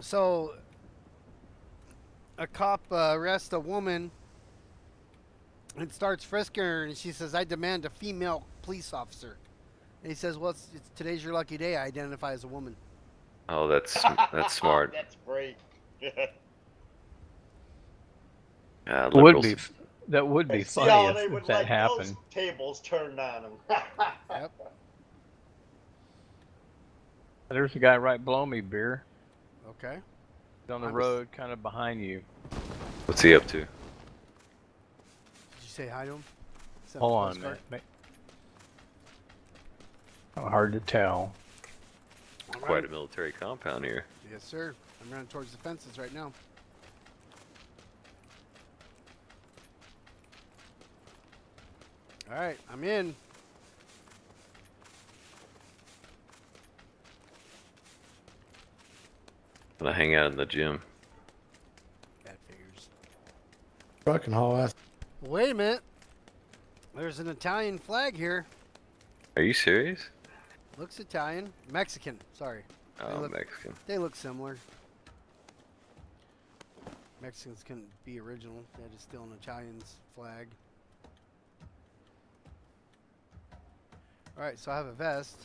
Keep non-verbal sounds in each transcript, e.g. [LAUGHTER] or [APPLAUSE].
So, a cop uh, arrests a woman and starts frisking her, and she says, "I demand a female police officer." And he says, "Well, it's, it's, today's your lucky day. I identify as a woman." Oh, that's [LAUGHS] that's smart. That's great. [LAUGHS] Yeah, It would be. That would be See how funny they if, would if that happened. those tables turned on them. [LAUGHS] Yep. There's a guy right below me, beer. Okay. He's on the I'm road, kind of behind you. What's he up to? Did you say hi to him? Hold on a postcard? minute. ma- Oh, hard to tell. All Quite a military compound here. Yes, sir. I'm running towards the fences right now. All right, I'm in. Gonna hang out in the gym. That figures. Fucking haul ass. Wait a minute. There's an Italian flag here. Are you serious? Looks Italian. Mexican. Sorry. Oh, look- Mexican. They look similar. Mexicans couldn't be original. They had to steal an Italian's flag. Alright, so I have a vest.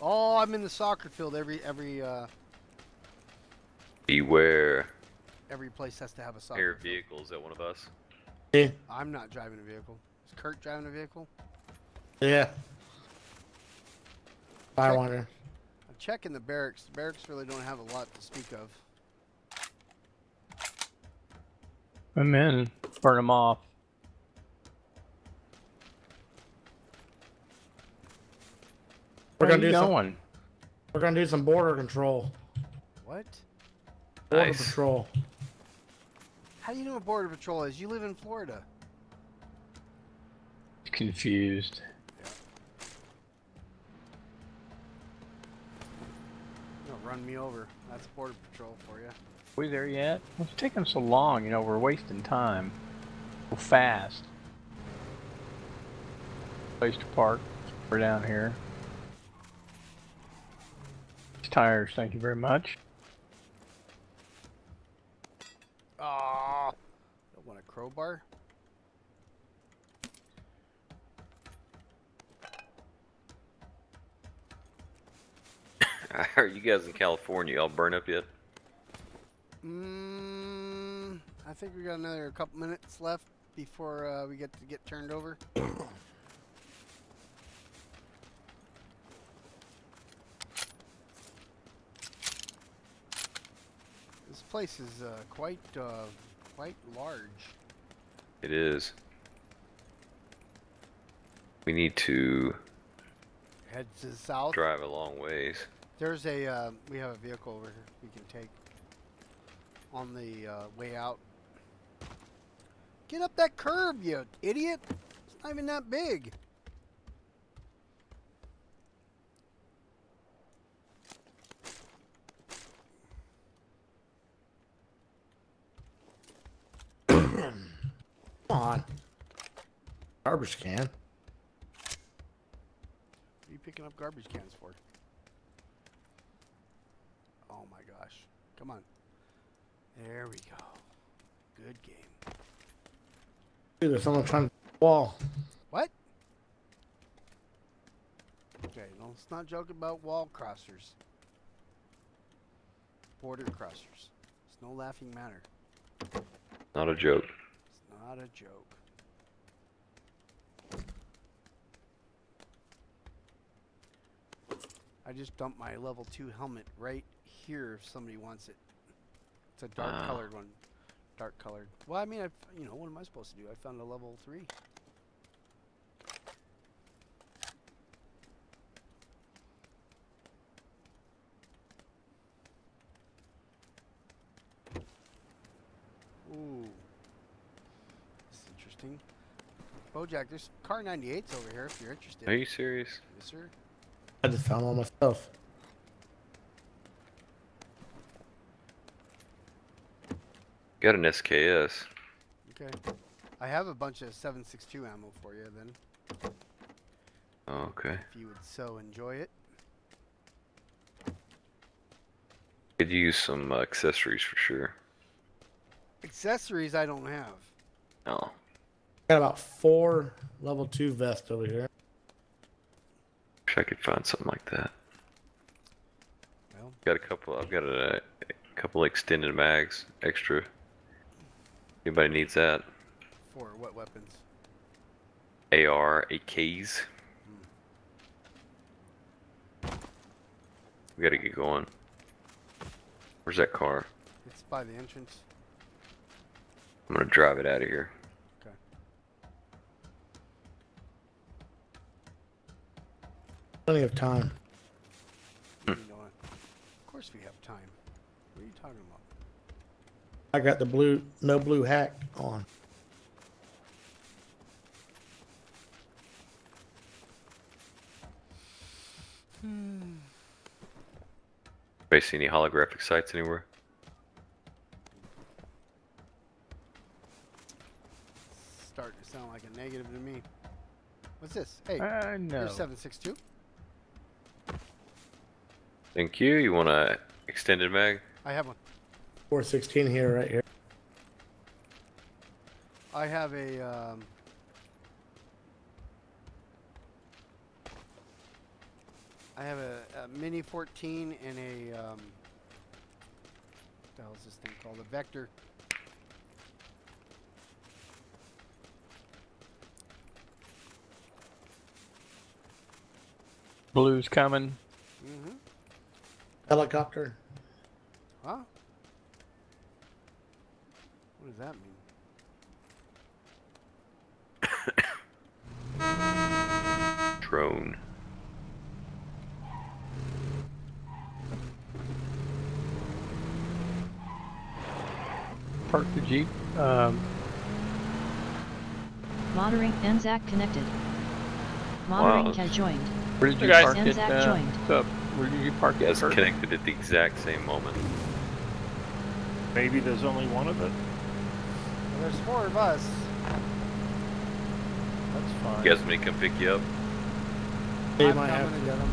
Oh, I'm in the soccer field. Every every uh, Beware. every place has to have a soccer Air field. vehicles. Is that one of us? Yeah. I'm not driving a vehicle. Is Kurt driving a vehicle? Yeah. I Check. wonder. I'm checking the barracks. The barracks really don't have a lot to speak of. I'm in. Burn them off. We're gonna you do some. We're gonna do some border control. What? Border Nice. patrol. How do you know what border patrol is? You live in Florida. Confused. Don't run me over. That's border patrol for you. we there yet? What's taking so long? You know, we're wasting time. So fast. Place to park. We're down here. Tires, thank you very much. Ah, don't want a crowbar. [LAUGHS] I heard you guys in California. Y'all burn up yet? Mm, I think we got another couple minutes left before uh, we get to get turned over. [CLEARS THROAT] this place is uh, quite uh, quite large. It is. We need to Head to the south. drive a long ways. There's a uh, we have a vehicle over here we can take on the uh, way out. Get up that curb, you idiot! It's not even that big. Come on. Garbage can. What are you picking up garbage cans for? Oh my gosh. Come on. There we go. Good game. Dude, there's someone trying to wall. What? Okay, no, let's not joke about wall crossers. Border crossers. It's no laughing matter. Not a joke. Not a joke. I just dumped my level 2 helmet right here if somebody wants it. It's a dark Wow. colored one. Dark colored. Well, I mean, I've, you know, what am I supposed to do? I found a level 3. Ooh. This is interesting. Bojac, there's Kar98s over here if you're interested. Are you serious? Yes, sir. I just found all my stuff. Got an SKS. Okay. I have a bunch of 7.62 ammo for you then, Oh, okay. if you would so enjoy it. Could use some uh, accessories for sure. Accessories I don't have. Oh, Got about four level two vests over here. wish I could find something like that. Well, Got a couple. I've got a, a couple extended mags extra. Anybody needs that? for what weapons? AR, AKs. Hmm. We gotta get going. Where's that car? It's by the entrance. I'm gonna drive it out of here. Okay. Plenty of time. You know what? Of course we have time. What are you talking about? I got the blue, no blue hack on. Anybody see any holographic sights anywhere? Starting to sound like a negative to me. What's this? Hey, Uh, no. here's 762. Thank you. You want a extended mag? I have one. 416 here, right here. I have a um, I have a, a mini 14 and a um, what the hell is this thing called? A vector. Blue's coming. Mm-hmm. Helicopter. Huh? What does that mean? Drone. Park the Jeep. Um, Monitoring Anzac connected. Monitoring Wow. can joined. where did you Hey, guys. park it? Uh, joined. what's up? Where did you park it? Yes, Kurt? connected at the exact same moment. Maybe there's only one of it. Well, there's four of us. That's fine. You guys me to come pick you up? They I'm might have to. Get them.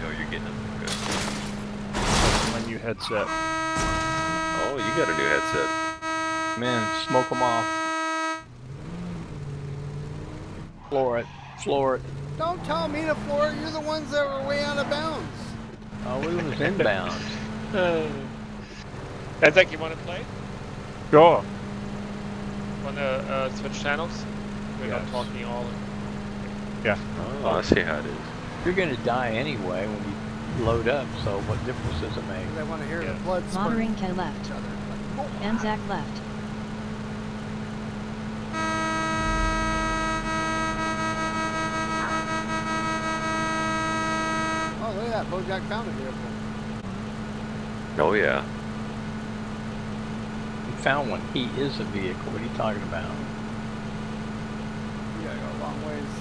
No, oh, you're getting them. Okay. My new headset. Oh, you got a new headset. Man, smoke them off. Floor it. Floor it. Don't tell me to floor it. You're the ones that were way out of bounds. Oh, we was inbound. I think you want to play? Sure. Want to uh, switch channels? We're not Yes. talking all. Yeah. Oh, I see how it is. You're gonna die anyway when you load up, so what difference does it make? They want to hear Yeah. the blood spurt Monitoring can each left. other. Like, oh. Anzac left. Oh, look at that. Bojac found a vehicle. Oh yeah. You found one. He is a vehicle. What are you talking about? We gotta go a long ways.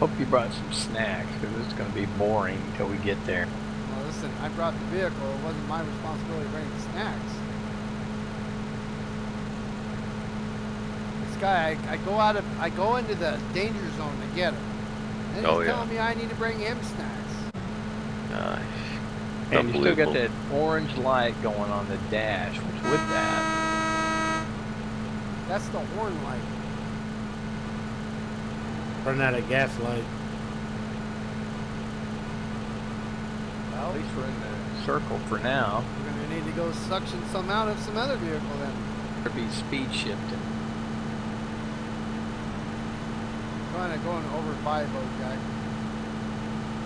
Hope you brought some snacks, because it's gonna be boring until we get there. Well, listen, I brought the vehicle. It wasn't my responsibility to bring the snacks. This guy, I, I go out of, I go into the danger zone to get him. And Oh, he's yeah. telling me I need to bring him snacks. Nice. And you still got that orange light going on the dash, which with that, That's the horn light. Run out of gas light. Well, at least we're in the circle for now. We're gonna need to go suction some out of some other vehicle then. There'll be speed shifting. Trying to going over by Bojac.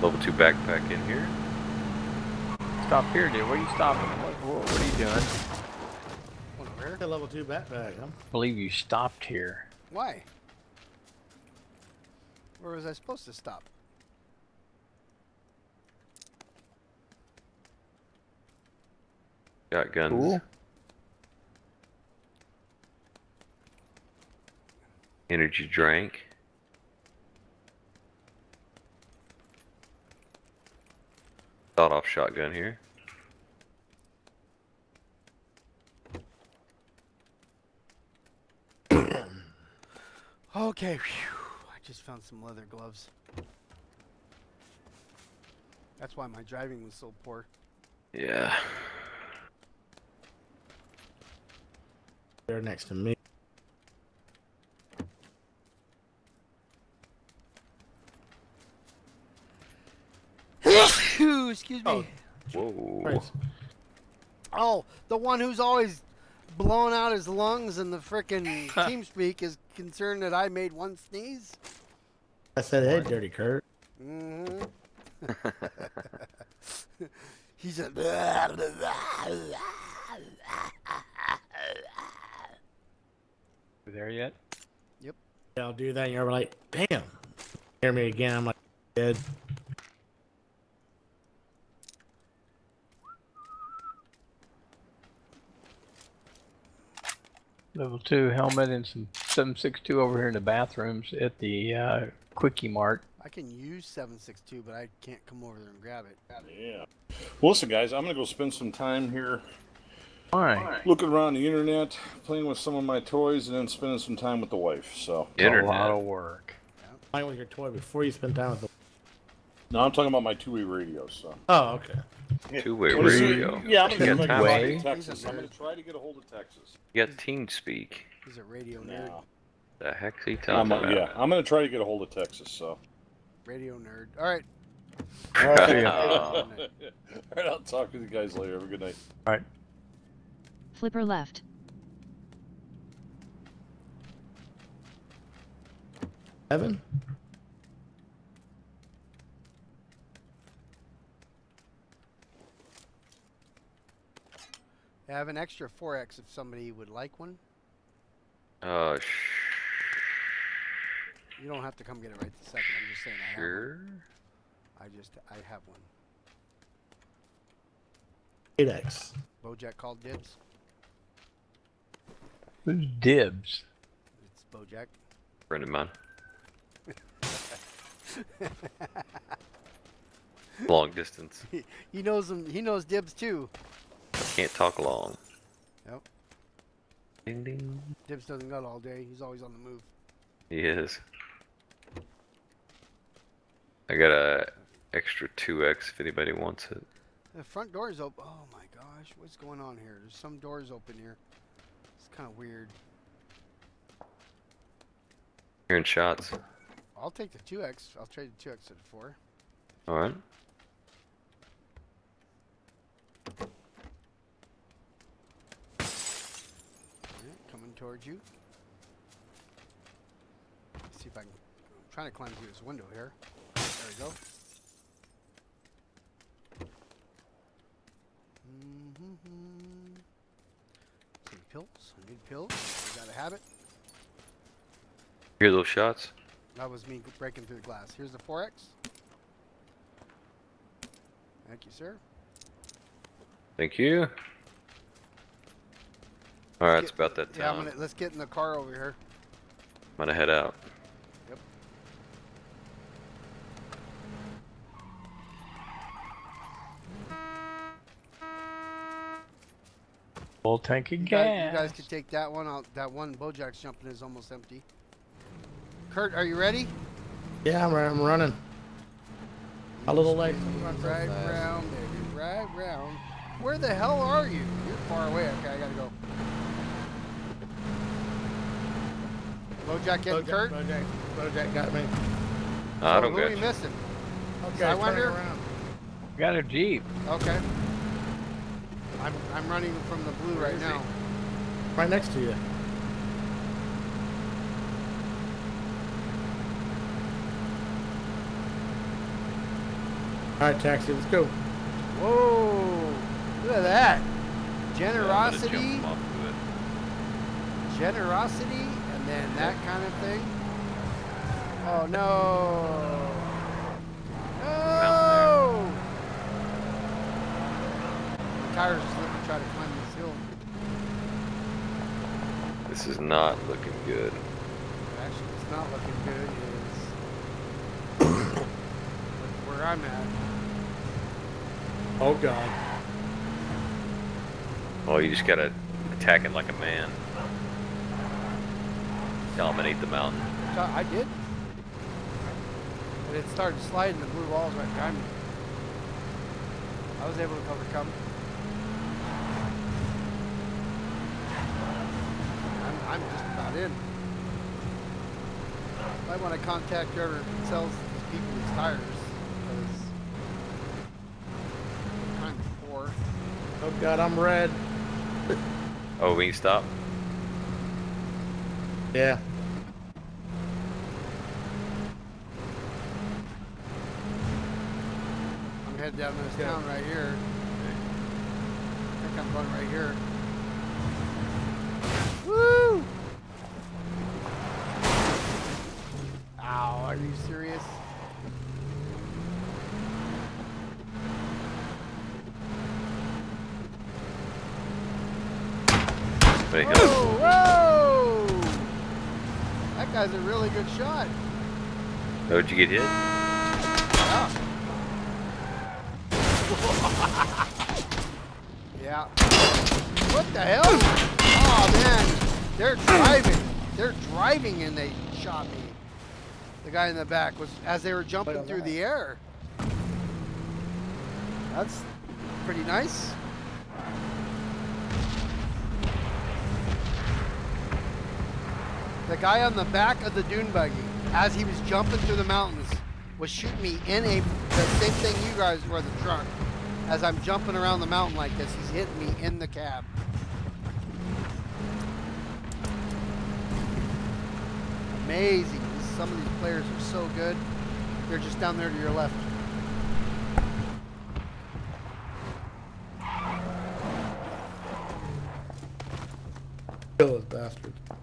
Level two backpack in here. Stop here, dude. Where are you stopping? What, what, what are you doing? Where? A level two backpack, huh? I believe you stopped here. Why? Where was I supposed to stop? Got guns. Cool. Energy drink. Thought off shotgun here. [COUGHS] Okay, phew. I just found some leather gloves. That's why my driving was so poor. Yeah. They're next to me. Excuse me. Oh. Whoa. Christ. Oh, the one who's always blowing out his lungs in the frickin' [LAUGHS] TeamSpeak is concerned that I made one sneeze. I said, hey, Dirty Kurt. hmm [LAUGHS] he said, You there yet? Yep. Yeah, I'll do that. And you're like, damn. Hear me again. I'm like, dead. Level two helmet and some 762 over here in the bathrooms at the uh, Quickie Mart. I can use 762, but I can't come over there and grab it. Yeah. Well, listen, guys, I'm gonna go spend some time here Why? looking around the internet, playing with some of my toys, and then spending some time with the wife. So, internet. A lot of work. Playing with your toy before you spend time with the. No, I'm talking about my two-way radio. So, Oh, okay. Two-way What is radio. Yeah, I'm You gonna like Two-way? Texas. He's a I'm gonna try to get a hold of Texas. You got TeamSpeak. He's a radio nerd. Now, The heck's he I'm, uh, about? yeah, I'm gonna try to get a hold of Texas. So, Radio nerd. All right. all right, [LAUGHS] [LAUGHS] Oh. all right. I'll talk to you guys later. Have a good night. All right. Flipper left. Evan? I have an extra 4X if somebody would like one. Uh, You don't have to come get it right this second. I'm just saying I have sure. one. I just I have one. 8X. Bojac called dibs. Who's dibs? It's Bojac. Friend of mine. [LAUGHS] Long distance. He knows him. He knows dibs too. Can't talk long. Yep. Ding ding. Dibs doesn't go all day. He's always on the move. He is. I got a extra 2x if anybody wants it. The front door is open. Oh my gosh, what's going on here? There's some doors open here. It's kind of weird. Hearing shots. I'll take the 2X. I'll trade the 2X to the 4. Alright. Alright, you. Let's see if I can. I'm trying to climb through this window here. There we go. Some pills. I need pills. Gotta have it. Hear those shots? That was me breaking through the glass. Here's the 4X. Thank you, sir. Thank you. Alright, it's about that time. Yeah, I'm time. gonna, let's get in the car over here. I'm gonna head out. Yep. Full tank of You gas. guys, you guys can take that one out. That one Bojac's jumping is almost empty. Kurt, are you ready? Yeah, I'm, I'm running. A little late. Run so Right fast. round, baby. Right round. Where the hell are you? You're far away. Okay, I gotta go. Bojac getting Bojac, Kurt? Bojac, Bojac got me. I Oh, don't who are we missing? Okay, I wonder- around. Got a Jeep. Okay. I'm, I'm running from the blue right now. Right next to you. All right, taxi, let's go. Whoa! Look at that. Yeah, I'm gonna jump Generosity, off of it. generosity, and then that kind of thing. Oh no! No! The tires are slipping. Try to climb this hill. This is not looking good. Actually, it's not looking good. Is [COUGHS] where I'm at. Oh God. Oh, you just gotta attack it like a man. Dominate the mountain. So I did. But it started sliding the blue walls right behind me. I was able to overcome. I'm, I'm just about in. I want to contact whoever sells these people these tires because I'm kind of poor. Oh god, I'm red. Oh, we can stop. Yeah. I'm headed down this Yeah. town right here. I think I'm going right here. Woo! Ow, are you serious? There you Whoa, go. whoa! That guy's a really good shot. Oh, did you get hit? Yeah. [LAUGHS] yeah. What the hell? Oh man, they're driving. They're driving and they shot me. The guy in the back was as they were jumping through the air. That's pretty nice. The guy on the back of the dune buggy, as he was jumping through the mountains, was shooting me in a the same thing you guys were the truck. As I'm jumping around the mountain like this, he's hitting me in the cab. Amazing. Some of these players are so good. They're just down there to your left. Kill those bastards.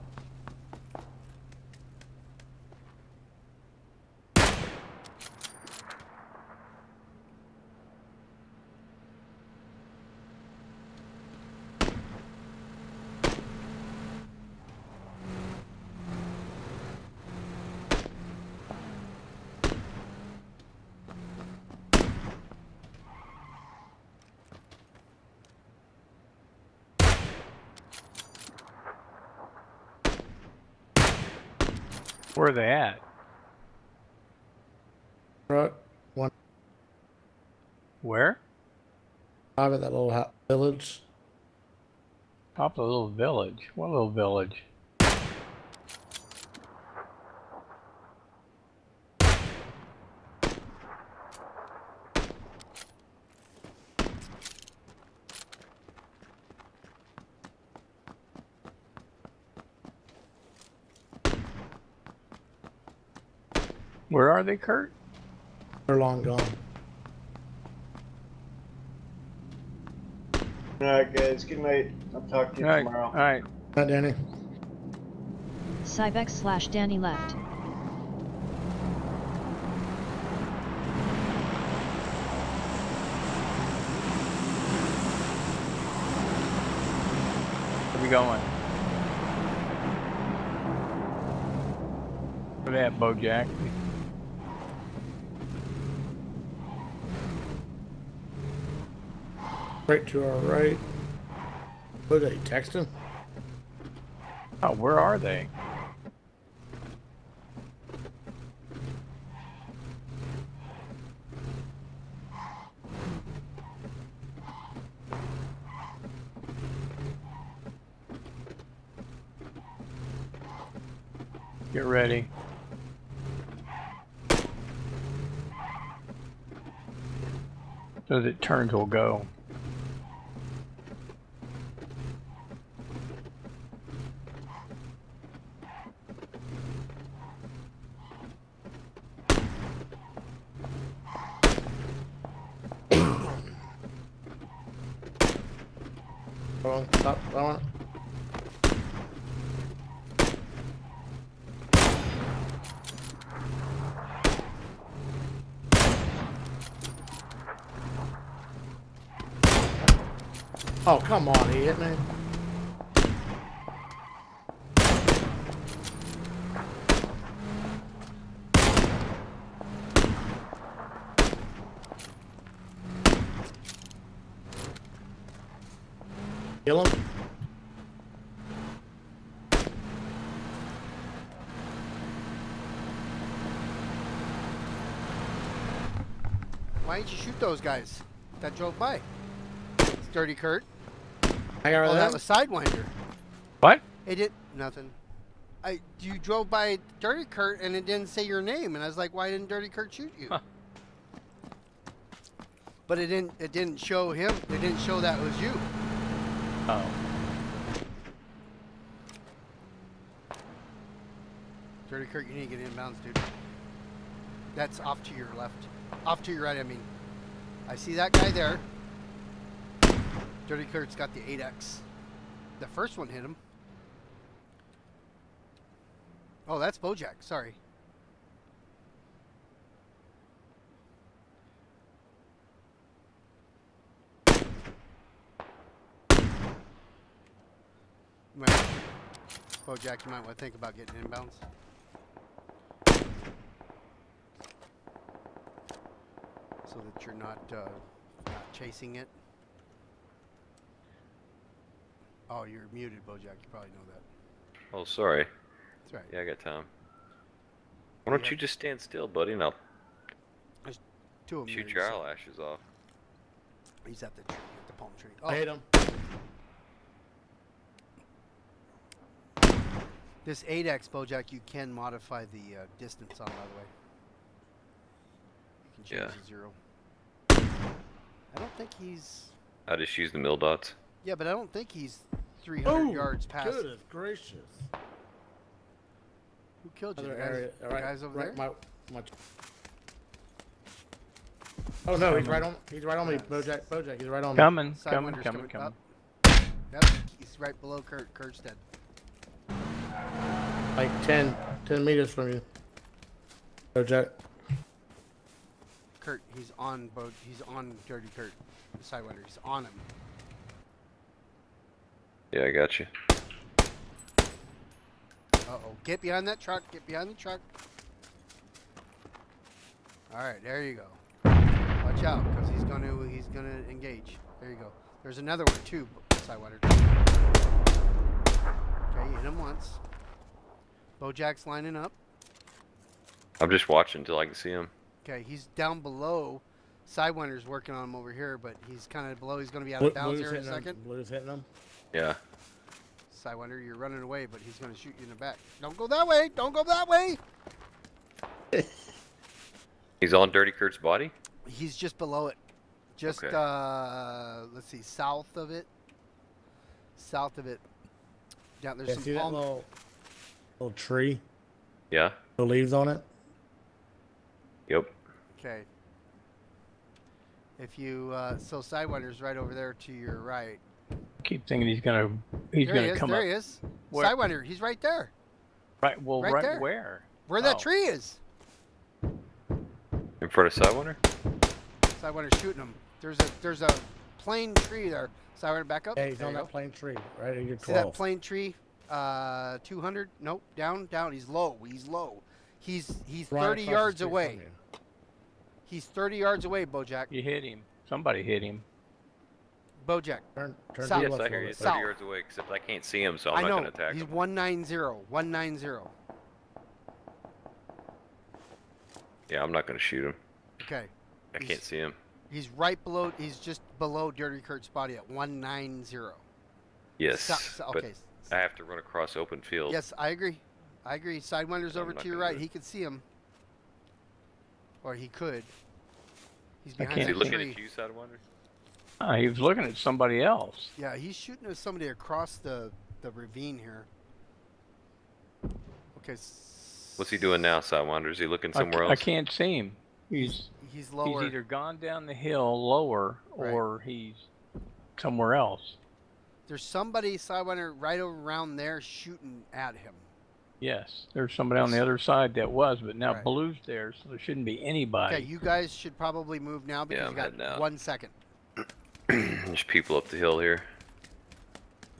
Where are they at? Right. One Where? at that little village. Top of the little village. What little village? Where are they, Kurt? They're long gone. Alright, guys. Good night. I'll talk to you All right, tomorrow. all right. Not Danny. Cybex slash Danny left. Where we going? Where they at, Bojac? Right to our right. Look at they texting. Oh, where are they? Get ready. So that it turns will go. Stop. Wrong. Oh, come on, he hit me. Kill him. Why didn't you shoot those guys? that drove by. It's Dirty Kurt. Hang on Oh, with that that. was Sidewinder. What? It did nothing. I you drove by Dirty Kurt and it didn't say your name, and I was like, why didn't Dirty Kurt shoot you? Huh. But it didn't. It didn't show him. It didn't show that was you. Oh. Dirty Kurt, you need to get inbounds, dude. That's off to your left. Off to your right, I mean. I see that guy there. Dirty Kurt's got the 8X. The first one hit him. Oh, that's Bojac. Sorry. Bojac, you might want to think about getting inbounds. So that you're not, uh, not chasing it. Oh, you're muted, Bojac. You probably know that. Oh, sorry. That's right. Yeah, I got time. Why don't Yeah. you just stand still, buddy, and I'll Two of them. shoot your eyelashes off. He's at the tree, at the palm tree. I Oh, hit him. this 8X, Bojac, you can modify the uh, distance on, by the way. You can change Yeah. to zero. I don't think he's. I just use the mil dots. Yeah, but I don't think he's 300 Oh, yards past. goodness gracious. Who killed you? Other guys, area. the All right. guys over right, there? My, my... Oh no, he's right on. He's right on me, Bojac. Bojac, he's right on me. Coming, coming, Sidewinder's coming, coming. Yep, he's right below Kurt. Kurt's dead. Like 10, 10 meters from you. Bojac. Kurt, he's on boat. He's on Dirty Kurt. Sidewinder. He's on him. Yeah, I got you. Uh oh. Get behind that truck. Get behind the truck. All right, there you go. Watch out, because he's gonna he's gonna engage. There you go. There's another one too, Sidewinder. Okay, you hit him once. Bojac's lining up. I'm just watching until I can see him. Okay, he's down below. Sidewinder's working on him over here, but he's kind of below. He's gonna be out of bounds blue's here in a second. him. Blue's hitting him. Yeah. Sidewinder, you're running away, but he's gonna shoot you in the back. Don't go that way. Don't go that way. [LAUGHS] He's on Dirty Kurt's body? He's just below it. Just Okay. uh let's see, south of it. South of it. Down there's Yeah, some see that little, little tree? Yeah. The leaves on it? Yep. Okay. If you uh so Sidewinder's right over there to your right. Keep thinking he's gonna he's there he gonna is, come there up. he is. Where- Sidewinder, he's right there. Right. Well, right right, there. where? Where that Oh. tree is. In front of Sidewinder? Sidewinder's shooting him. There's a there's a plain tree there. Sidewinder back up. Yeah, he's There on that go. plain tree, right at your See that 12. plain tree? Uh, 200? Nope. Down, down. He's low. He's low. He's he's Right 30 yards away. He's 30 yards away, Bojac. You hit him. Somebody hit him. Bojac. Turn, turn South. Yes, the left I a hear you. 30 South. yards away, except I can't see him, so I'm I not know. going to attack He's him. 190. 190. Yeah, I'm not going to shoot him. Okay. I He's- can't see him. He's right below. He's just below Dirty Kurt's body at 190. Yes. So- so- but okay. I have to run across open field. Yes, I agree. I agree. Sidewinder's over to your right. it. He could see him. Or he could. He's behind Is can't he looking tree. at you, Sidewinder? Uh, he was looking at somebody else. Yeah, he's shooting at somebody across the the ravine here. Okay. What's he doing now, Sidewinder? Is he looking somewhere I else? I can't see him. He's He's lower. he's either gone down the hill lower Right. or he's somewhere else. There's somebody Sidewinder right around there shooting at him. Yes, there's somebody on the other side that was, but now Right. Blue's there, so there shouldn't be anybody. Okay, you guys should probably move now because Yeah, you I'm got heading out. one second. [CLEARS THROAT] There's people up the hill here.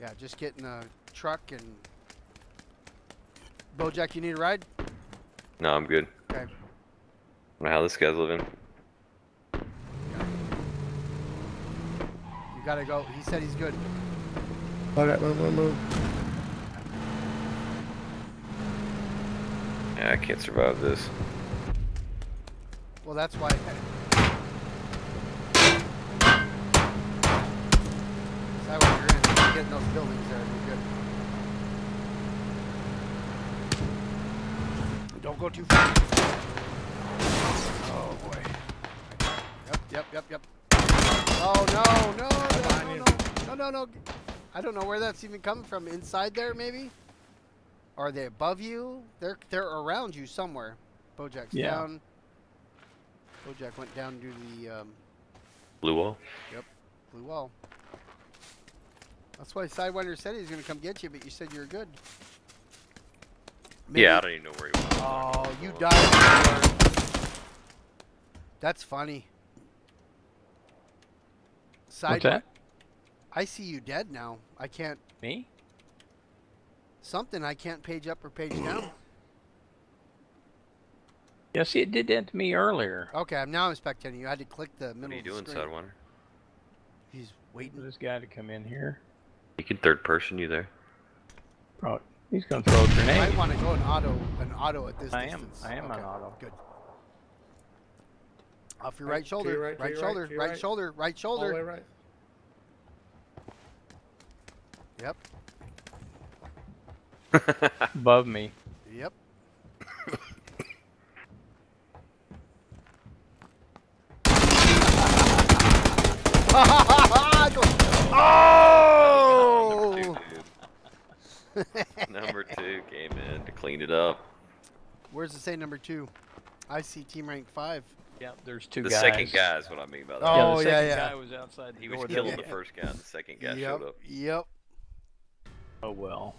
Yeah, just get in a truck and. Bojac, you need a ride? No, I'm good. Okay. I don't know how this guy's living. You gotta go. He said he's good. Okay, move, move, move. Yeah, I can't survive this. Well, that's why. That way you're getting those buildings there, you're good. Don't go too far. Oh boy. Yep, yep, yep, yep. Oh no, no, no, no, no, no, no, no. I don't know where that's even coming from. Inside there, maybe? Are they above you? They're they're around you somewhere. Bojac's Yeah. down. Bojac went down to the um, Blue wall. Yep, blue wall. That's why Sidewinder said he was gonna come get you, but you said you were good. Yeah, I don't even know where he went. Oh, you died. before. That's funny. Side What's that? I see you dead now. I can't. Me? Something I can't page up or page down. Yeah, see, it did that to me earlier. Okay, I'm now I'm spectating you. I had to click the middle What are you doing, screen. Sidewinder? He's waiting For this guy to come in here. You can third person you there. Bro, he's gonna throw a You grenade. might want to go an auto, an auto at this I am. distance. I am okay. on auto. Good. Off your Right, right shoulder, your right, to right your right, shoulder, right right. shoulder, right All the way shoulder. right. Yep, [LAUGHS] Above me. yep. oh! Number two, dude. Number two came in to clean it up. Where's it say number two? I see team rank five. Yeah, there's two The guys. second guy is what I mean by that. Oh, yeah, the yeah, second yeah. guy was outside the He was killing other the first guy, and the second guy yep, showed up. yep. Oh well.